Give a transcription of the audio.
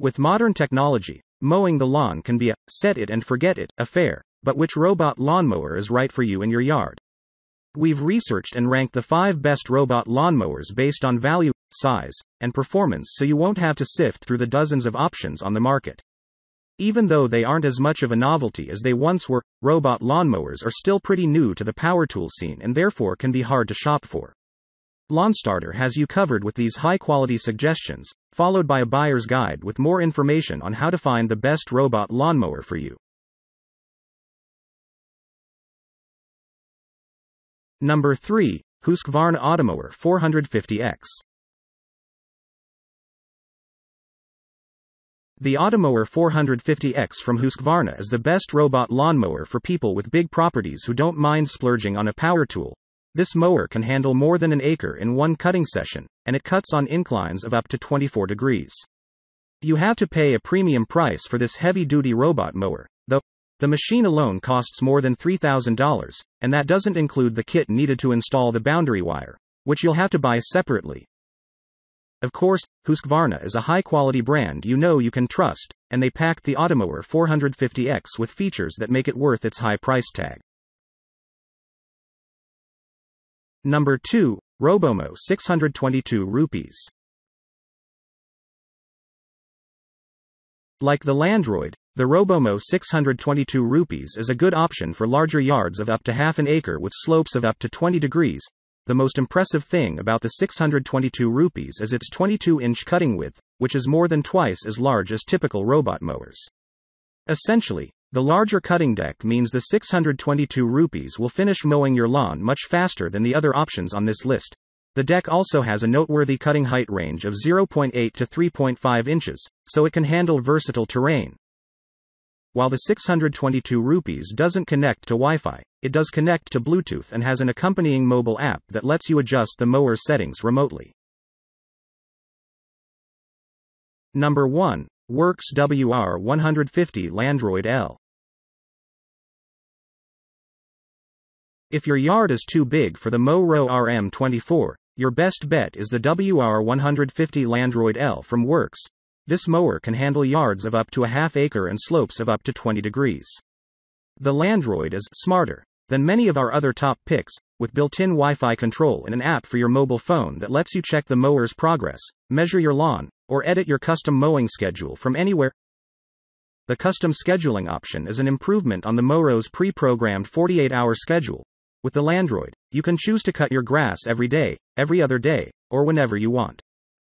With modern technology, mowing the lawn can be a set it and forget it affair, but which robot lawnmower is right for you in your yard? We've researched and ranked the five best robot lawnmowers based on value, size, and performance so you won't have to sift through the dozens of options on the market. Even though they aren't as much of a novelty as they once were, robot lawnmowers are still pretty new to the power tool scene and therefore can be hard to shop for. LawnStarter has you covered with these high quality suggestions, followed by a buyer's guide with more information on how to find the best robot lawnmower for you. Number 3, Husqvarna Automower 450X. The Automower 450X from Husqvarna is the best robot lawnmower for people with big properties who don't mind splurging on a power tool. This mower can handle more than an acre in one cutting session, and it cuts on inclines of up to 24 degrees. You have to pay a premium price for this heavy duty robot mower, though. The machine alone costs more than $3,000, and that doesn't include the kit needed to install the boundary wire, which you'll have to buy separately. Of course, Husqvarna is a high quality brand you know you can trust, and they packed the Automower 450X with features that make it worth its high price tag. Number 2, Robomow RS622. Like the Landroid, the Robomow 622 rupees is a good option for larger yards of up to half an acre with slopes of up to 20 degrees. The most impressive thing about the RS622 is its 22 inch cutting width, which is more than twice as large as typical robot mowers. Essentially, the larger cutting deck means the RS622 will finish mowing your lawn much faster than the other options on this list. The deck also has a noteworthy cutting height range of 0.8 to 3.5 inches, so it can handle versatile terrain, while the RS622 doesn't connect to Wi Fi, it does connect to Bluetooth and has an accompanying mobile app that lets you adjust the mower settings remotely. Number 1. Worx WR150 Landroid L. If your yard is too big for the Mow-Ro RM24, your best bet is the WR150 Landroid L from Worx. this mower can handle yards of up to a half acre and slopes of up to 20 degrees. The Landroid is smarter than many of our other top picks, with built in Wi Fi control and an app for your mobile phone that lets you check the mower's progress, measure your lawn, or edit your custom mowing schedule from anywhere. The custom scheduling option is an improvement on the Mow-Ro's pre programmed 48 hour schedule. With the Landroid, you can choose to cut your grass every day, every other day, or whenever you want.